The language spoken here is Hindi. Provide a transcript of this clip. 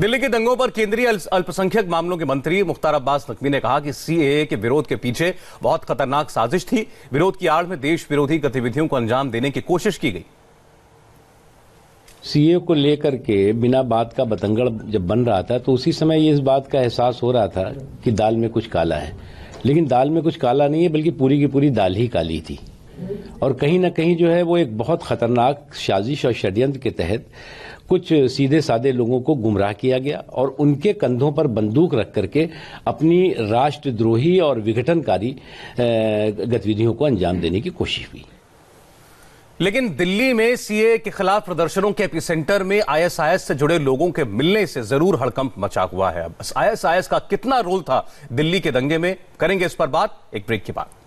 दिल्ली के दंगों पर केंद्रीय अल्पसंख्यक मामलों के मंत्री मुख्तार अब्बास नकवी ने कहा कि सीएए के विरोध के पीछे बहुत खतरनाक साजिश थी। विरोध की आड़ में देश विरोधी गतिविधियों को अंजाम देने की कोशिश की गई। सीए को लेकर के बिना बात का बतंगड़ जब बन रहा था तो उसी समय ये इस बात का एहसास हो रहा था कि दाल में कुछ काला है। लेकिन दाल में कुछ काला नहीं है, बल्कि पूरी की पूरी दाल ही काली थी। और कहीं ना कहीं जो है वो एक बहुत खतरनाक साजिश और षड्यंत्र के तहत कुछ सीधे साधे लोगों को गुमराह किया गया और उनके कंधों पर बंदूक रख करके अपनी राष्ट्रद्रोही और विघटनकारी गतिविधियों को अंजाम देने की कोशिश हुई। लेकिन दिल्ली में सीए के खिलाफ प्रदर्शनों के एपिसेंटर में आईएसआईएस से जुड़े लोगों के मिलने से ज़रूर हड़कंप मचा हुआ है। आईएसआईएस का कितना रोल था दिल्ली के दंगे में? करेंगे इस पर बात, एक ब्रेक के बाद।